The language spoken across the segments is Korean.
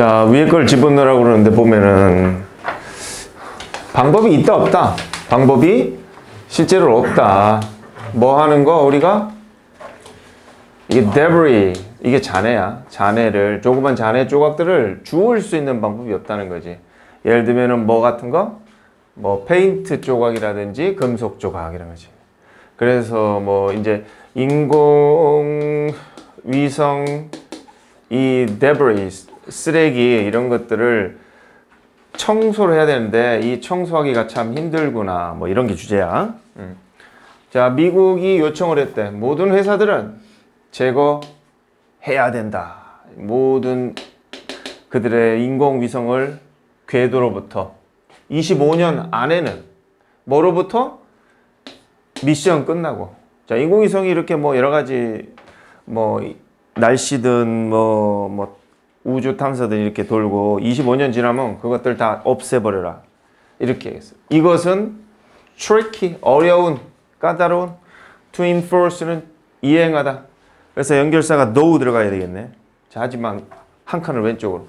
자, 위에 걸 집어넣으라고 그러는데 보면은 방법이 있다 없다. 방법이 실제로 없다. 뭐 하는 거 우리가 이게 debris 이게 잔해야. 잔해를 조그만 잔해 조각들을 주울 수 있는 방법이 없다는 거지. 예를 들면은 뭐 같은 거? 뭐 페인트 조각이라든지 금속 조각이라는 거지. 그래서 뭐 이제 인공 위성 이 debris 쓰레기 이런 것들을 청소를 해야 되는데 이 청소하기가 참 힘들구나 뭐 이런 게 주제야. 음. 자 미국이 요청을 했대. 모든 회사들은 제거해야 된다. 모든 그들의 인공위성을 궤도로부터 25년 안에는 뭐로부터 미션 끝나고 자 인공위성이 이렇게 뭐 여러 가지 뭐 날씨든 뭐, 뭐 우주 탐사든 이렇게 돌고 25년 지나면 그것들 다 없애버려라 이렇게 했어요. 이것은 tricky 어려운 까다로운 to enforce는 이행하다. 그래서 연결사가 no 들어가야 되겠네. 자 하지만 한 칸을 왼쪽으로.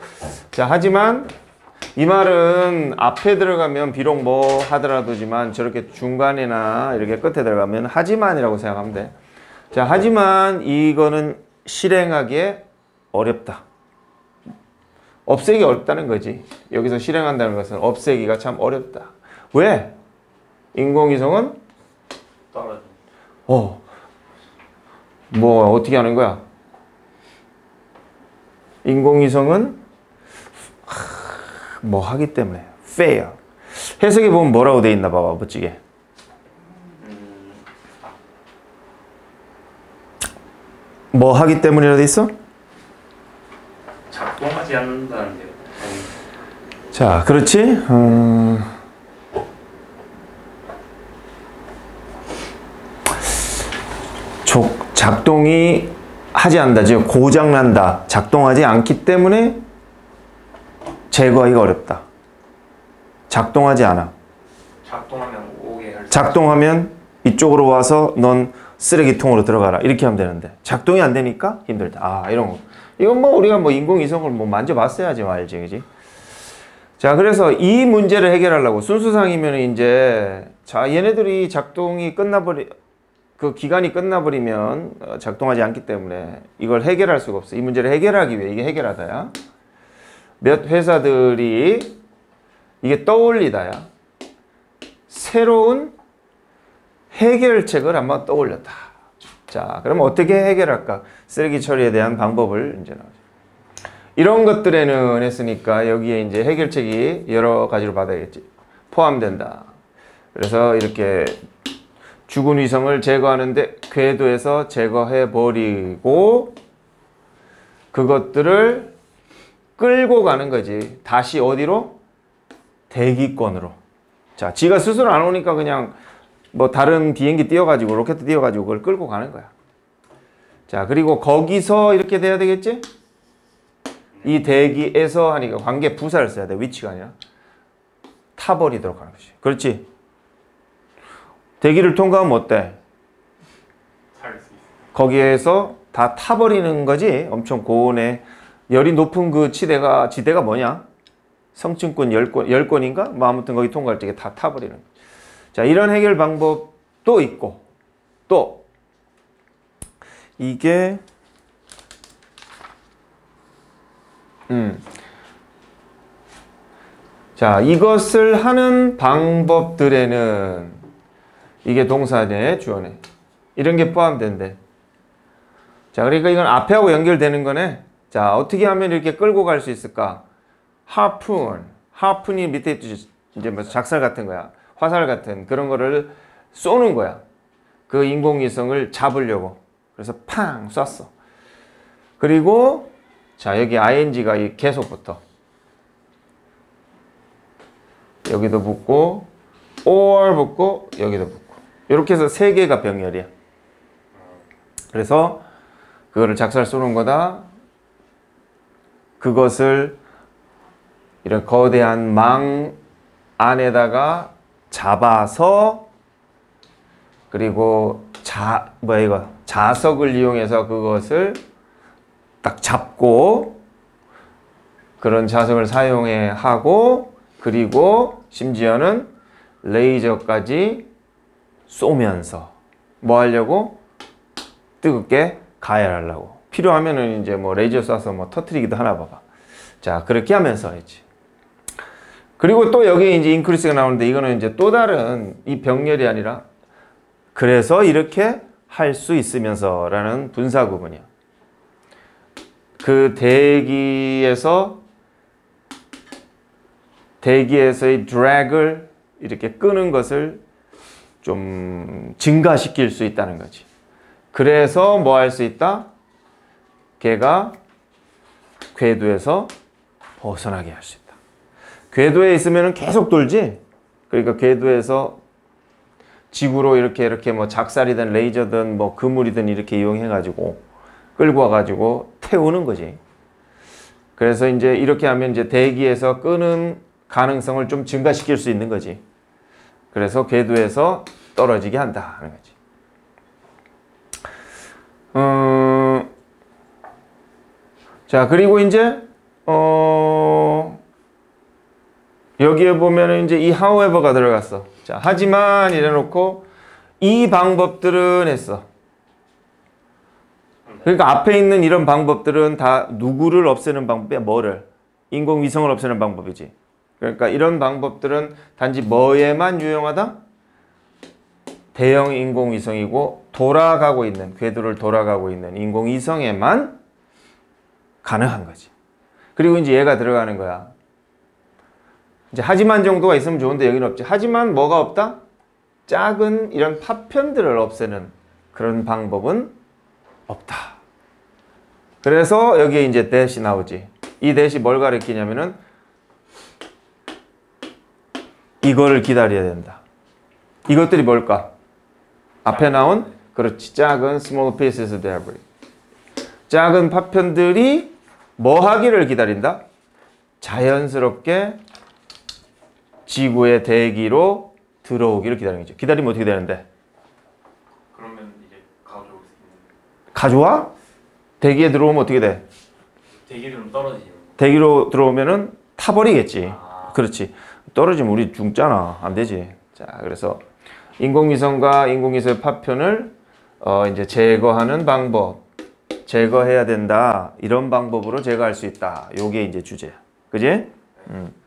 자 하지만 이 말은 앞에 들어가면 비록 뭐 하더라도지만 저렇게 중간이나 이렇게 끝에 들어가면 하지만이라고 생각하면 돼. 자, 하지만 이거는 실행하기에 어렵다. 없애기 어렵다는 거지. 여기서 실행한다는 것은 없애기가 참 어렵다. 왜? 인공위성은 떨어져. 어, 뭐 어떻게 하는 거야? 인공위성은 하, 뭐 하기 때문에 fail. 해석해 보면 뭐라고 돼 있나 봐봐 멋지게. 뭐 하기 때문이라 돼 있어? 작동하지 않는다는데요. 자, 그렇지? 음... 족- 작동이 하지 않는다. 즉 고장난다. 작동하지 않기 때문에 제거하기가 어렵다. 작동하지 않아. 작동하면 오게 할 수. 작동하면 이쪽으로 와서 넌 쓰레기통으로 들어가라. 이렇게 하면 되는데 작동이 안 되니까 힘들다. 아, 이런 거. 이건 뭐 우리가 뭐 인공위성을 뭐 만져봤어야지 알지, 그지? 자, 그래서 이 문제를 해결하려고 순수상이면 이제 자, 얘네들이 작동이 끝나버리 그 기간이 끝나버리면 어, 작동하지 않기 때문에 이걸 해결할 수가 없어. 이 문제를 해결하기 위해 이게 해결하다야. 몇 회사들이 이게 떠올리다야. 새로운 해결책을 한번 떠올렸다. 자, 그럼 어떻게 해결할까? 쓰레기 처리에 대한 방법을 이제 나오죠. 이런 것들에는 했으니까 여기에 이제 해결책이 여러 가지로 받아야겠지. 포함된다. 그래서 이렇게 죽은 위성을 제거하는데 궤도에서 제거해 버리고 그것들을 끌고 가는 거지. 다시 어디로? 대기권으로. 자, 지가 스스로 안 오니까 그냥 뭐 다른 비행기 띄워가지고 로켓 띄워가지고 그걸 끌고 가는 거야. 자, 그리고 거기서 이렇게 돼야 되겠지? 이 대기에서 하니까 관계 부사를 써야 돼. 위치가 아니라. 타버리도록 하는 것이. 그렇지? 대기를 통과하면 어때? 거기에서 다 타버리는 거지. 엄청 고온에 열이 높은 그 지대가 지대가 뭐냐? 성층권 열권 열권인가? 뭐 아무튼 거기 통과할 때다 타버리는. 자 이런 해결 방법도 있고 또 이게 음. 자 이것을 하는 방법들에는 이게 동사네 주어네 이런 게 포함된대. 자, 그러니까 이건 앞에하고 연결되는 거네. 자, 어떻게 하면 이렇게 끌고 갈 수 있을까? 하푼. 하푼이 밑에 이제 뭐 작살 같은 거야. 화살 같은 그런 거를 쏘는 거야. 그 인공위성을 잡으려고. 그래서 팡 쐈어. 그리고 자, 여기 ing가 이 계속 붙어. 여기도 붙고 or 붙고 여기도 붙고. 이렇게 해서 세 개가 병렬이야. 그래서 그거를 작살 쏘는 거다. 그것을 이런 거대한 망 안에다가 잡아서 그리고 자 뭐야 이거 자석을 이용해서 그것을 딱 잡고 그런 자석을 사용해 하고 그리고 심지어는 레이저까지 쏘면서 뭐 하려고 뜨겁게 가열하려고 필요하면은 이제 뭐 레이저 쏴서 뭐 터트리기도 하나 봐봐. 자 그렇게 하면서 했지. 그리고 또 여기 이제 인크리스가 나오는데 이거는 이제 또 다른 이 병렬이 아니라 그래서 이렇게 할 수 있으면서 라는 분사 구문이야. 그 대기에서 대기에서의 드래그를 이렇게 끄는 것을 좀 증가시킬 수 있다는 거지. 그래서 뭐 할 수 있다? 걔가 궤도에서 벗어나게 할 수 있다. 궤도에 있으면 계속 돌지. 그러니까 궤도에서 지구로 이렇게 이렇게 뭐 작살이든 레이저든 뭐 그물이든 이렇게 이용해 가지고 끌고 와 가지고 태우는 거지. 그래서 이제 이렇게 하면 이제 대기에서 끄는 가능성을 좀 증가시킬 수 있는 거지. 그래서 궤도에서 떨어지게 한다 하는 거지. 어, 자 그리고 이제 어, 여기에 보면은 이제 이 however가 들어갔어. 자 하지만 이래 놓고 이 방법들은 했어. 그러니까 앞에 있는 이런 방법들은 다 누구를 없애는 방법이야? 뭐를? 인공위성을 없애는 방법이지. 그러니까 이런 방법들은 단지 뭐에만 유용하다? 대형 인공위성이고 돌아가고 있는 궤도를 돌아가고 있는 인공위성에만 가능한 거지. 그리고 이제 얘가 들어가는 거야. 이제 하지만 정도가 있으면 좋은데 여기는 없지. 하지만 뭐가 없다? 작은 이런 파편들을 없애는 그런 방법은 없다. 그래서 여기에 이제 대시 나오지. 이 대시 뭘 가리키냐면은 이거를 기다려야 된다. 이것들이 뭘까? 앞에 나온 그렇지 작은 small pieces of debris. 작은 파편들이 뭐 하기를 기다린다? 자연스럽게 지구의 대기로 들어오기를 기다리는 거죠. 기다리면 어떻게 되는데? 그러면 이제 가져올 수 있는 가져와? 대기에 들어오면 어떻게 돼? 대기름 떨어지는 거. 대기로 들어오면은 타버리겠지. 아. 그렇지. 떨어지면 우리 죽잖아. 안 되지. 자, 그래서 인공위성과 인공위성의 파편을 어, 이제 제거하는 방법, 제거해야 된다. 이런 방법으로 제거할 수 있다. 요게 이제 주제야. 그지? 음.